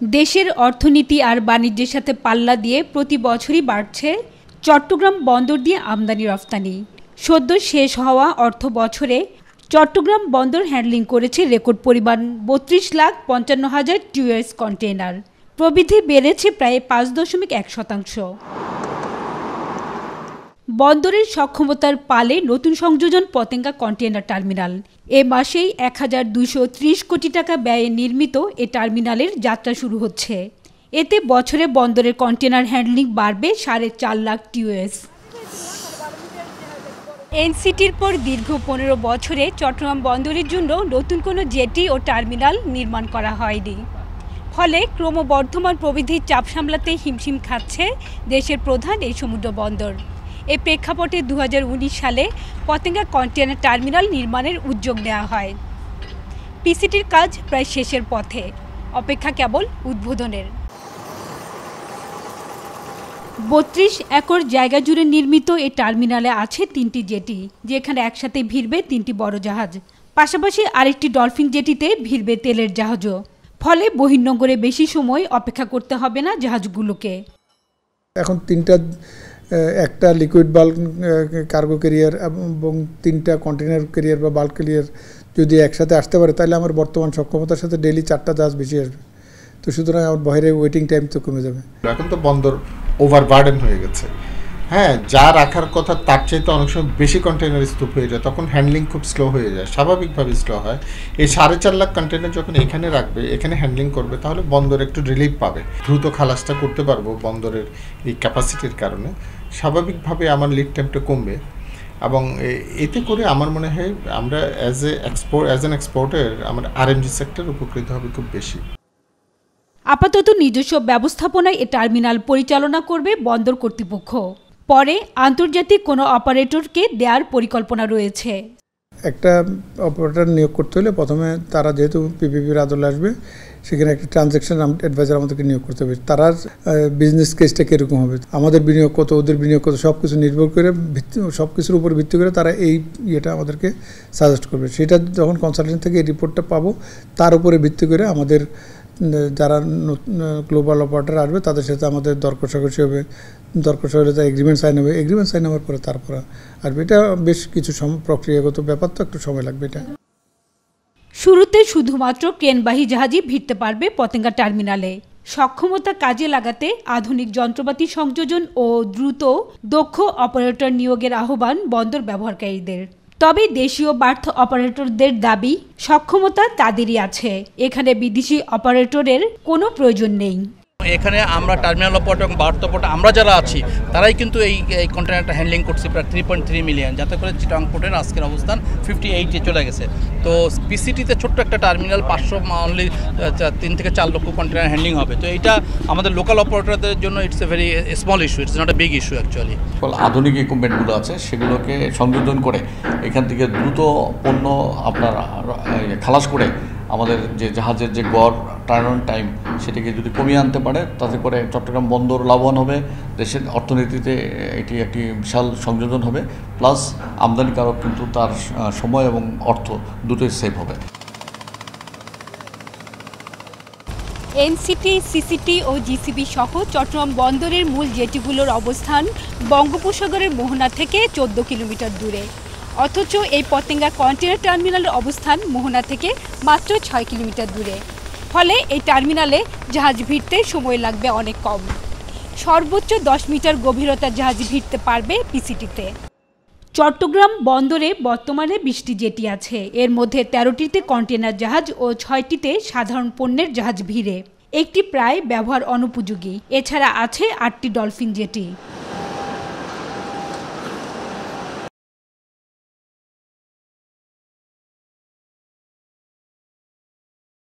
দেশের অর্থনীতি আর বাণিজ্যের সাথে পাল্লা দিয়ে প্রতি বছরই বাড়ছে চট্টগ্রাম বন্দর দিয়ে আমদানি রফতানি। সদ্য শেষ হওয়া অর্থ বছরে চট্টগ্রাম বন্দর হ্যান্ডলিং করেছে রেকর্ড পরিমাণ বত্রিশ লাখ পঞ্চান্ন হাজার টিউএস কন্টেইনার। প্রবৃদ্ধি বেড়েছে প্রায় পাঁচ দশমিক এক শতাংশ। বন্দরের সক্ষমতার পালে নতুন সংযোজন পতেঙ্গা কন্টেনার টার্মিনাল। এ মাসেই এক হাজার ত্রিশ কোটি টাকা ব্যয়ে নির্মিত এ টার্মিনালের যাত্রা শুরু হচ্ছে। এতে বছরে বন্দরের কন্টেনার হ্যান্ডলিং বাড়বে সাড়ে চার লাখ টিউএস। এনসিটির পর দীর্ঘ পনেরো বছরে চট্টগ্রাম বন্দরের জন্য নতুন কোনো জেটি ও টার্মিনাল নির্মাণ করা হয়নি। ফলে ক্রমবর্ধমান প্রবৃদ্ধির চাপ সামলাতে হিমশিম খাচ্ছে দেশের প্রধান এই সমুদ্র বন্দর। এ প্রেক্ষাপটে দু হাজার উনিশ সালে পতেঙ্গা কন্টেনার টার্মিনাল নির্মাণের উদ্যোগ নেওয়া হয়। পিসিটির কাজ প্রায় শেষের পথে। অপেক্ষা কেবল উদ্বোধনের। বত্রিশ একর জায়গা জুড়ে নির্মিত এই টার্মিনালে আছে তিনটি জেটি, যেখানে একসাথে ভিড়বে তিনটি বড় জাহাজ পাশাপাশি আরেকটি ডলফিন জেটিতে ভিড়বে তেলের জাহাজও। ফলে বহির্নগরে বেশি সময় অপেক্ষা করতে হবে না জাহাজগুলোকে। এখন তিনটা একটা লিকুইড বাল্ক কার্গো কেরিয়ার এবং তিনটা কন্টেনার কেরিয়ার বা বাল্ক কেরিয়ার যদি একসাথে আসতে পারে, তাহলে আমার বর্তমান সক্ষমতার সাথে ডেলি চারটা জাহাজ বেশি আসবে। তো সুতরাং আমার বাইরে ওয়েটিং টাইম তো কমে যাবে। এখন তো বন্দর ওভার বার্ডেন হয়ে গেছে। হ্যাঁ যা রাখার কথা তার চাইতে অনেক সময় বেশি কন্টেনার স্তূপ হয়ে যায়। তখন হ্যান্ডলিং খুব স্লো হয়ে যায়। স্বাভাবিকভাবে স্লো হয়। এই সাড়ে চার লাখ কন্টেনার যখন এখানে রাখবে, এখানে হ্যান্ডলিং করবে, তাহলে বন্দর একটু রিলিফ পাবে। দ্রুত খালাসটা করতে পারব বন্দরের এই ক্যাপাসিটির কারণে। স্বাভাবিকভাবে আমার লিড টাইমটা কমবে। এবং এতে করে আমার মনে হয় আমরা as a export as an এক্সপোর্টের আমার আরএমজি সেক্টর উপকৃত হবে খুব বেশি। আপাতত নিজস্ব ব্যবস্থাপনায় এ টার্মিনাল পরিচালনা করবে বন্দর কর্তৃপক্ষ। পরে আন্তর্জাতিক কোনো অপারেটরকে দেওয়ার পরিকল্পনা রয়েছে। একটা অপারেটর নিয়োগ করতে হলে প্রথমে তারা যেহেতু পিপিপির আদলে আসবে, সেখানে একটা ট্রানজ্যাকশন অ্যাডভাইজার আমাদেরকে নিয়োগ করতে হবে। তারা বিজনেস কেসটা কীরকম হবে? আমাদের বিনিয়োগ কত, ওদের বিনিয়োগ কত সব কিছু নির্ভর করে ভিত্তি সব কিছুর উপর ভিত্তি করে তারা এই ইয়েটা আমাদেরকে সাজেস্ট করবে। সেটা যখন কনসালটেন্ট থেকে এই রিপোর্টটা পাবো, তার উপরে ভিত্তি করে আমাদের যারা গ্লোবাল অপারেটার আসবে, তাদের সাথে আমাদের দর কষাকষি হবে। দর কষা হলে তার এগ্রিমেন্ট সাইন হবে। এগ্রিমেন্ট সাইন হওয়ার পরে তারপর আর এটা বেশ কিছু প্রক্রিয়াগত ব্যাপার তো একটু সময় লাগবে এটা। শুরুতে শুধুমাত্র ট্রেনবাহী জাহাজই ভিড়তে পারবে পতেঙ্গা টার্মিনালে। সক্ষমতা কাজে লাগাতে আধুনিক যন্ত্রপাতি সংযোজন ও দ্রুত দক্ষ অপারেটর নিয়োগের আহ্বান বন্দর ব্যবহারকারীদের। তবে দেশীয় বার্থ অপারেটরদের দাবি, সক্ষমতা তাদেরই আছে। এখানে বিদেশি অপারেটরের কোনো প্রয়োজন নেই। এখানে আমরা টার্মিনাল অপারেটর এবং বার্থ অপারেটর আমরা যারা আছি, তারাই কিন্তু এই এই কন্টেনারটা হ্যান্ডলিং করছে প্রায় থ্রি পয়েন্ট থ্রি মিলিয়ন যাতে করে চিটাং পোর্টের আজকের অবস্থান ফিফটি এইটে চলে গেছে। তো পিসিটিতে ছোট্ট একটা টার্মিনাল পাঁচশো অনলি তিন থেকে চার লক্ষ কন্টেনার হ্যান্ডলিং হবে। তো এইটা আমাদের লোকাল অপারেটরদের জন্য it's a very small issue it's not a big issue actually আধুনিক ইকুইপমেন্টগুলো আছে, সেগুলোকে সংযোজন করে এখান থেকে দ্রুত পণ্য আপনার খালাস করে আমাদের যে জাহাজের যে গড় টার্ন টাইম সেটাকে যদি কমিয়ে আনতে পারে, তাতে করে চট্টগ্রাম বন্দর লাভবান হবে, দেশের অর্থনীতিতে এটি একটি বিশাল সংযোজন হবে, প্লাস আমদানিকারক কিন্তু তার সময় এবং অর্থ দুটোই সেভ হবে। এনসিটি সিসিটি ও জিসিবি সহ চট্টগ্রাম বন্দরের মূল জেটিগুলোর অবস্থান বঙ্গোপসাগরের মোহনা থেকে চোদ্দ কিলোমিটার দূরে। অথচ এই পতেঙ্গা কন্টেনার টার্মিনালের অবস্থান মোহনা থেকে মাত্র ছয় কিলোমিটার দূরে। ফলে এই টার্মিনালে জাহাজ ভিড়তে সময় লাগবে অনেক কম। সর্বোচ্চ দশ মিটার গভীরতা জাহাজ ভিড়তে পারবে পিসিটিতে। চট্টগ্রাম বন্দরে বর্তমানে বিশটি জেটি আছে। এর মধ্যে তেরোটিতে কন্টেনার জাহাজ ও ছয়টিতে সাধারণ পণ্যের জাহাজ ভিড়ে। একটি প্রায় ব্যবহার অনুপযোগী। এছাড়া আছে আটটি ডলফিন জেটি।